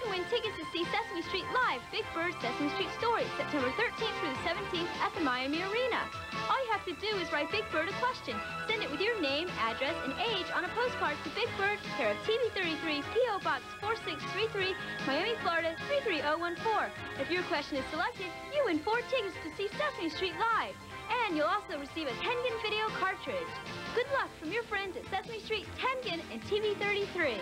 can win tickets to see Sesame Street Live, Big Bird Sesame Street Story, September 13th through the 17th at the Miami Arena. All you have to do is write Big Bird a question. Send it with your name, address, and age on a postcard to Big Bird, care of TV33, P.O. Box 4633, Miami, Florida 33014. If your question is selected, you win four tickets to see Sesame Street Live. And you'll also receive a Tengen video cartridge. Good luck from your friends at Sesame Street, Tengen, and TV33.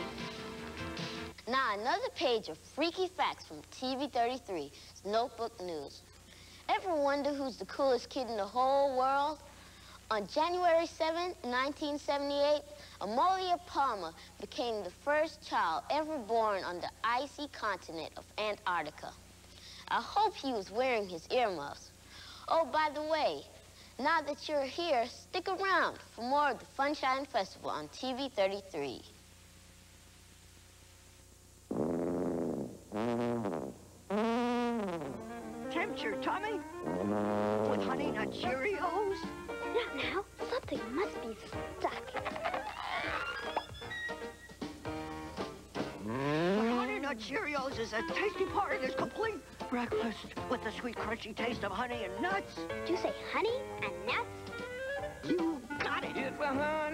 Now another page of freaky facts from TV33's Notebook News. Ever wonder who's the coolest kid in the whole world? On January 7, 1978, Emilio Palma became the first child ever born on the icy continent of Antarctica. I hope he was wearing his earmuffs. Oh, by the way, now that you're here, stick around for more of the Funshine Festival on TV 33. Tempt your tummy? With honey nut Cheerios? Not now. Something must be stuck. But honey nut Cheerios is a tasty part of this complete breakfast with the sweet crunchy taste of honey and nuts. Did you say honey and nuts? You got it. It's a uh-huh.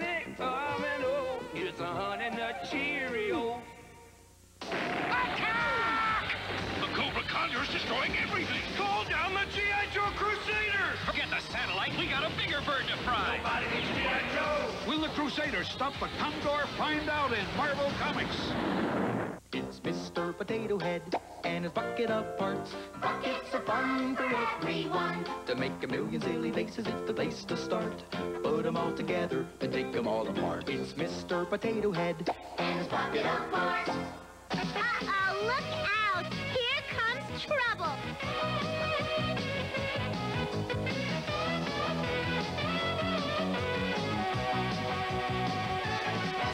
Cobra Condor's destroying everything. Call down the G.I. Joe Crusaders. Forget the satellite. We got a bigger bird to fry. Nobody needs G.I. Joe. Will the Crusaders stop the Condor? Find out in Marvel Comics. It's Mr. Potato Head and his bucket of parts. Buckets of fun for everyone. To make a million silly faces, it's the place to start. Put them all together and take them all apart. It's Mr. Potato Head and his bucket of parts. Uh-oh, uh, look out! Here trouble!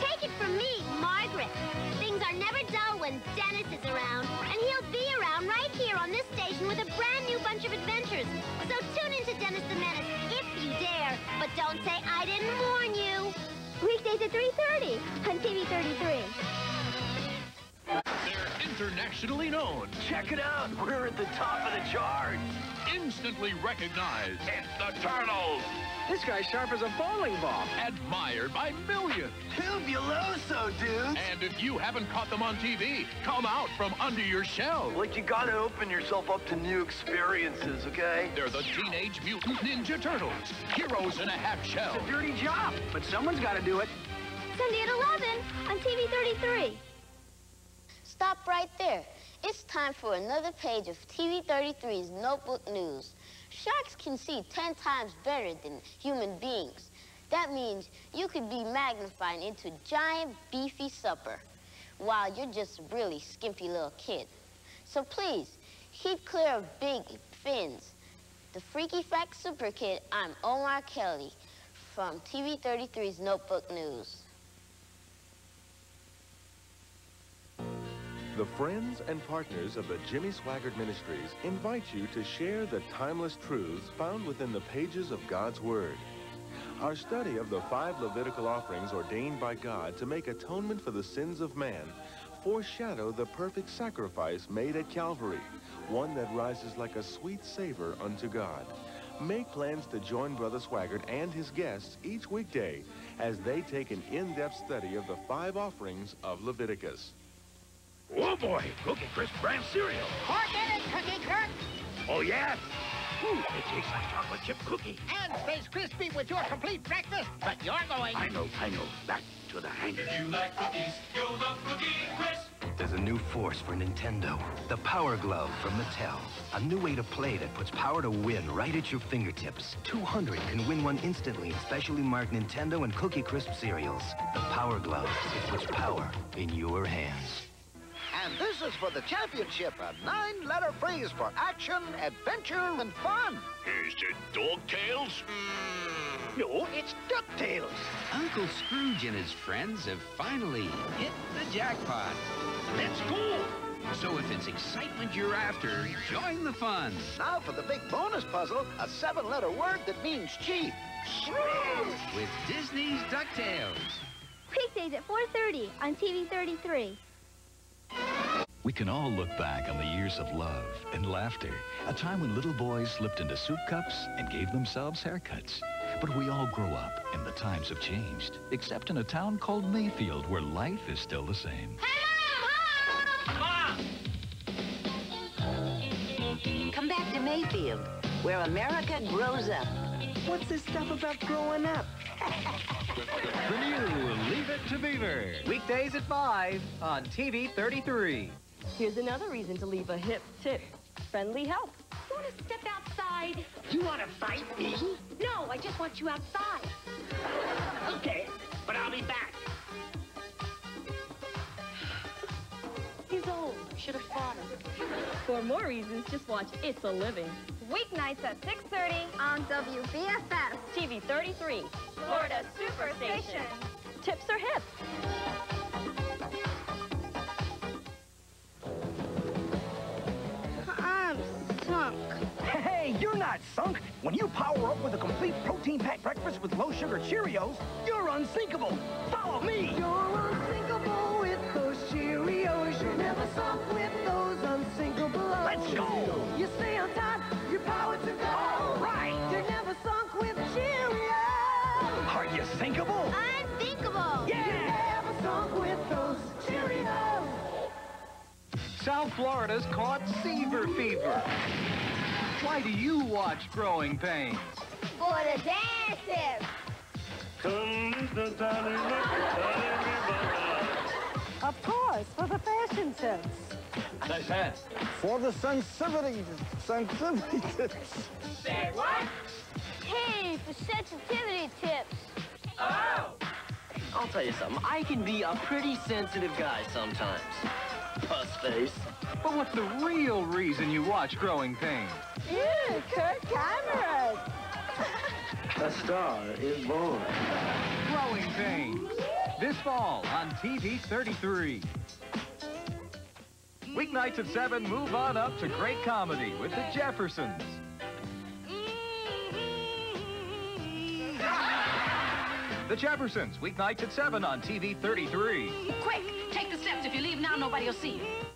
Take it from me, Margaret. Things are never dull when Dennis is around, and he'll be around right here on this station with a brand new bunch of adventures. So tune into Dennis the Menace if you dare, but don't say I didn't warn you. Weekdays at 3.30 on TV 33. They're internationally known. Check it out. We're at the top of the charts. Instantly recognized. It's the Turtles. This guy's sharp as a bowling ball. Admired by millions. Fabuloso, dude. And if you haven't caught them on TV, come out from under your shell. Like you gotta open yourself up to new experiences, okay? They're the Teenage Mutant Ninja Turtles. Heroes in a half shell. It's a dirty job, but someone's gotta do it. Sunday at 11 on TV 33. Stop right there. It's time for another page of TV 33's Notebook News. Sharks can see 10 times better than human beings. That means you could be magnified into a giant, beefy supper while you're just a really skimpy little kid. So please, keep clear of big fins. The Freaky Fact Super Kid, I'm Omar Kelly from TV 33's Notebook News. The friends and partners of the Jimmy Swaggart Ministries invite you to share the timeless truths found within the pages of God's Word. Our study of the five Levitical offerings ordained by God to make atonement for the sins of man foreshadow the perfect sacrifice made at Calvary, one that rises like a sweet savor unto God. Make plans to join Brother Swaggart and his guests each weekday as they take an in-depth study of the five offerings of Leviticus. Oh boy, Cookie Crisp brand cereal. Pork in it, Cookie Crook. Oh yeah? Ooh, it tastes like chocolate chip cookie. And stays crispy with your complete breakfast. But you're going. I know, I know. Back to the hangar. You like cookies, you'll love Cookie Crisp. There's a new force for Nintendo. The Power Glove from Mattel. A new way to play that puts power to win right at your fingertips. 200 can win one instantly in specially marked Nintendo and Cookie Crisp cereals. The Power Glove. It puts power in your hands. And this is for the championship, a nine-letter phrase for action, adventure, and fun. Is it DuckTales? Mm. No, it's DuckTales. Uncle Scrooge and his friends have finally hit the jackpot. Let's go. So if it's excitement you're after, join the fun. Now for the big bonus puzzle, a seven-letter word that means chief. Scrooge! With Disney's DuckTales. Weekdays at 4.30 on TV 33. We can all look back on the years of love and laughter, a time when little boys slipped into soup cups and gave themselves haircuts. But we all grow up and the times have changed, except in a town called Mayfield where life is still the same. Come back to Mayfield, where America grows up. What's this stuff about growing up? The new Leave It to Beaver. Weekdays at 5 on TV 33. Here's another reason to leave a hip tip. Friendly help. You Want to step outside? You want to fight me? No, I just want you outside. Okay, but I'll be back. He's old. Should have fought him. For more reasons, just watch It's a Living. Weeknights at 6.30 on WBFS. TV 33. Florida Superstation. Tips are hip. I'm sunk. Hey, you're not sunk. When you power up with a complete protein-packed breakfast with low-sugar Cheerios, you're unsinkable. Follow me. You're unsinkable with those Cheerios. You're never sunk with those South Florida's caught Seaver Fever. Why do you watch Growing Pains? For the dances. Of course, for the fashion sense. Nice hat. For the sensitivity, sensitivity tips. Say what? Hey, for sensitivity tips. Oh! I'll tell you something. I can be a pretty sensitive guy sometimes. Puss face. But what's the real reason you watch Growing Pains? You, Kirk Cameron. A star is born. Growing Pains. This fall on TV 33. Weeknights at 7, move on up to great comedy with the Jeffersons. Mm-hmm. The Jeffersons, weeknights at 7 on TV 33. Quick, now, nobody will see you.